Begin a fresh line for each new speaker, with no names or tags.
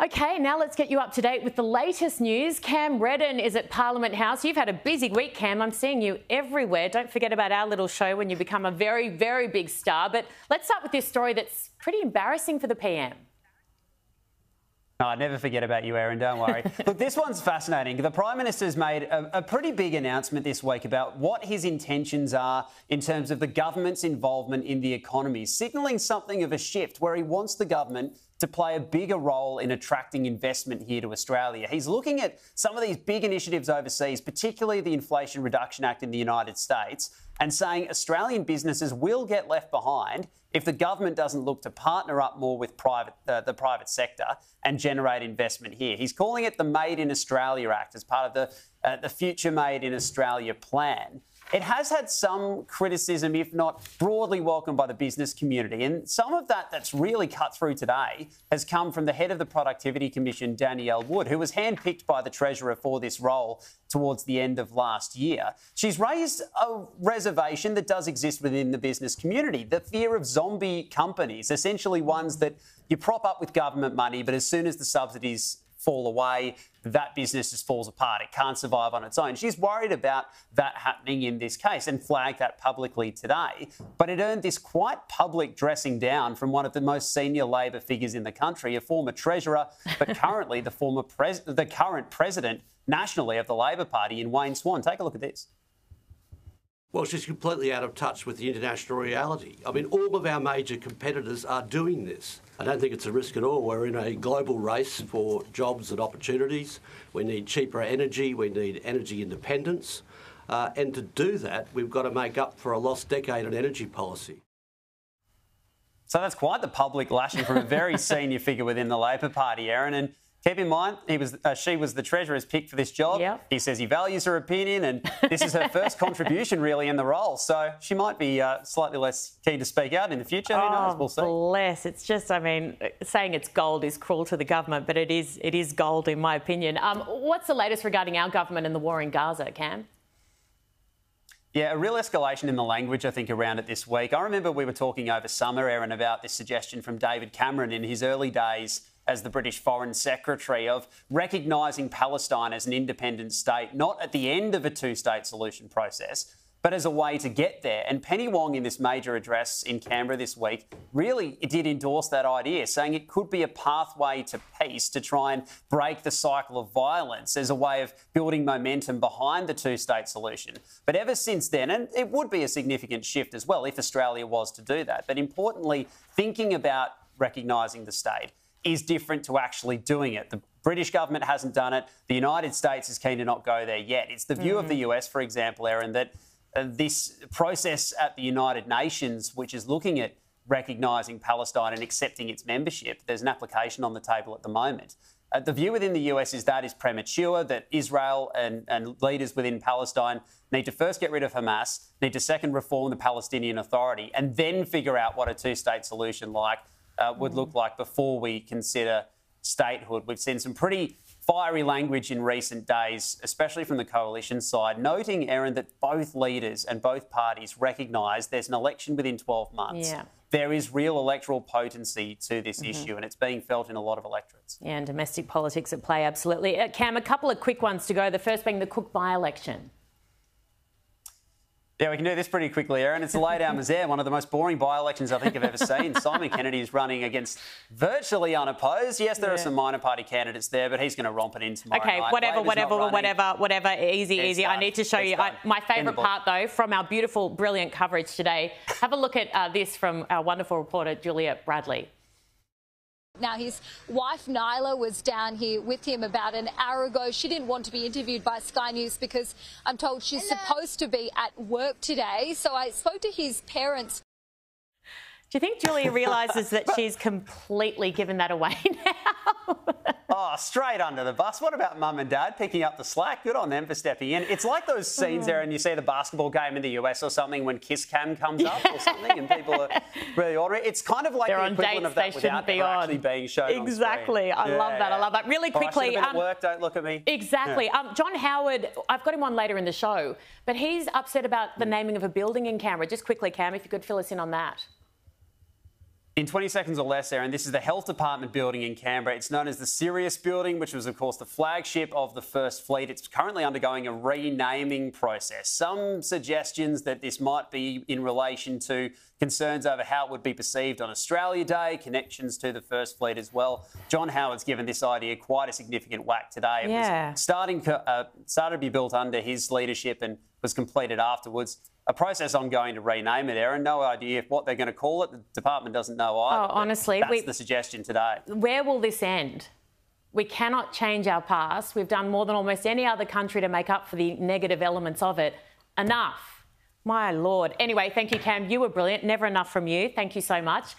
Okay, now let's get you up to date with the latest news. Cam Reddin is at Parliament House. You've had a busy week, Cam. I'm seeing you everywhere. Don't forget about our little show when you become a very, very big star. But let's start with this story that's pretty embarrassing for the PM.
No, I never forget about you, Erin. don't worry. Look, this one's fascinating. The Prime Minister's made a, a, pretty big announcement this week about what his intentions are in terms of the government's involvement in the economy, signalling something of a shift where he wants the government to play a bigger role in attracting investment here to Australia. He's looking at some of these big initiatives overseas, particularly the Inflation Reduction Act in the United States, and saying Australian businesses will get left behind if the government doesn't look to partner up more with private, uh, the private sector and generate investment here. He's calling it the Made in Australia Act as part of the, uh, the Future Made in Australia plan. It has had some criticism, if not broadly welcomed by the business community. And some of that that's really cut through today has come from the head of the Productivity Commission, Danielle Wood, who was handpicked by the Treasurer for this role towards the end of last year. She's raised a reservation that does exist within the business community the fear of zombie companies, essentially ones that you prop up with government money, but as soon as the subsidies fall away, that business just falls apart. It can't survive on its own. She's worried about that happening in this case and flagged that publicly today. But it earned this quite public dressing down from one of the most senior Labor figures in the country, a former treasurer, but currently the former pres- the current president nationally of the Labor Party in Wayne Swan. Take a look at this.
Well, she's completely out of touch with the international reality. I mean, all of our major competitors are doing this. I don't think it's a risk at all. We're in a global race for jobs and opportunities. We need cheaper energy, we need energy independence. Uh, and to do that, we've got to make up for a lost decade on energy policy.
So that's quite the public lashing from a very senior figure within the Labor Party, Erin. And Keep in mind, he was, uh, she was the treasurer's pick for this job. Yep. He says he values her opinion, and this is her first contribution really in the role. So she might be uh, slightly less keen to speak out in the future. Who knows?
Oh,
we'll see.
Bless. It's just, I mean, saying it's gold is cruel to the government, but it is, it is gold in my opinion. Um, what's the latest regarding our government and the war in Gaza, Cam?
Yeah, a real escalation in the language, I think, around it this week. I remember we were talking over summer, Erin, about this suggestion from David Cameron in his early days as the British Foreign Secretary of recognising Palestine as an independent state, not at the end of a two state solution process, but as a way to get there. And Penny Wong, in this major address in Canberra this week, really did endorse that idea, saying it could be a pathway to peace to try and break the cycle of violence as a way of building momentum behind the two state solution. But ever since then, and it would be a significant shift as well if Australia was to do that, but importantly, thinking about recognising the state is different to actually doing it. The British government hasn't done it. The United States is keen to not go there yet. It's the view mm. of the mm. US, for example, Erin, that uh, this process at the United Nations, which is looking at recognising Palestine and accepting its membership, there's an application on the table at the moment. Uh, the view within the US is that is premature, that Israel and, and leaders within Palestine need to first get rid of Hamas, need to second reform the Palestinian Authority, and then figure out what a two state solution like uh, would look like before we consider statehood. We've seen some pretty fiery language in recent days, especially from the coalition side, noting, Erin, that both leaders and both parties recognise there's an election within 12 months. Yeah. There is real electoral potency to this mm-hmm. issue, and it's being felt in a lot of electorates.
Yeah, and domestic politics at play, absolutely. Uh, Cam, a couple of quick ones to go. The first being the Cook by election.
Yeah, we can do this pretty quickly, Erin. It's the laydown misère, one of the most boring by-elections I think I've ever seen. Simon Kennedy is running against virtually unopposed. Yes, there yeah. are some minor party candidates there, but he's going to romp it in tomorrow
Okay,
night.
whatever, whatever, whatever, whatever. Easy, easy. I need to show you I, my favourite part, though, from our beautiful, brilliant coverage today. Have a look at uh, this from our wonderful reporter, Juliet Bradley.
Now, his wife Nyla was down here with him about an hour ago. She didn't want to be interviewed by Sky News because I'm told she's Hello. supposed to be at work today. So I spoke to his parents.
Do you think Julia realises that she's completely given that away now?
Oh, straight under the bus. What about mum and dad picking up the slack? Good on them for stepping in. It's like those scenes there, and you see the basketball game in the US or something when Kiss Cam comes up or something, and people are really ordering. It's kind of like
They're
the equivalent of that without be actually being shown.
Exactly. I yeah, love that. I love that. Really quickly.
Oh, um, work. Don't look at me.
Exactly. Yeah. Um, John Howard. I've got him on later in the show, but he's upset about the naming of a building in Canberra. Just quickly, Cam, if you could fill us in on that.
In 20 seconds or less, Erin, this is the Health Department building in Canberra. It's known as the Sirius Building, which was, of course, the flagship of the First Fleet. It's currently undergoing a renaming process. Some suggestions that this might be in relation to concerns over how it would be perceived on Australia Day, connections to the First Fleet as well. John Howard's given this idea quite a significant whack today. It
yeah.
was starting uh, started to be built under his leadership and was completed afterwards a process ongoing to rename it, Erin. No idea if what they're going to call it. The department doesn't know either.
Oh, honestly,
that's
we,
the suggestion today.
Where will this end? We cannot change our past. We've done more than almost any other country to make up for the negative elements of it. Enough. My lord. Anyway, thank you, Cam. You were brilliant. Never enough from you. Thank you so much.